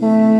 Música